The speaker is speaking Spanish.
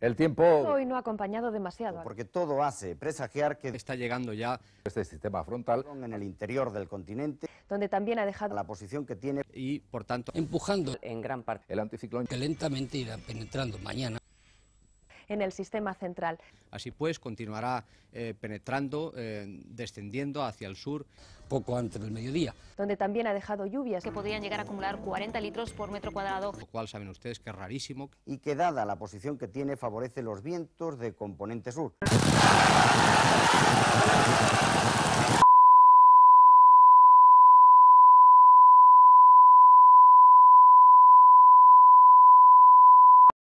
El tiempo... Hoy no ha acompañado demasiado. Porque todo hace presagiar que está llegando ya este sistema frontal en el interior del continente, donde también ha dejado la posición que tiene y, por tanto, empujando en gran parte el anticiclón que lentamente irá penetrando mañana en el sistema central. Así pues, continuará eh, penetrando, eh, descendiendo hacia el sur. Poco antes del mediodía. Donde también ha dejado lluvias. Que podrían llegar a acumular 40 litros por metro cuadrado. Lo cual saben ustedes que es rarísimo. Y que dada la posición que tiene favorece los vientos de componente sur.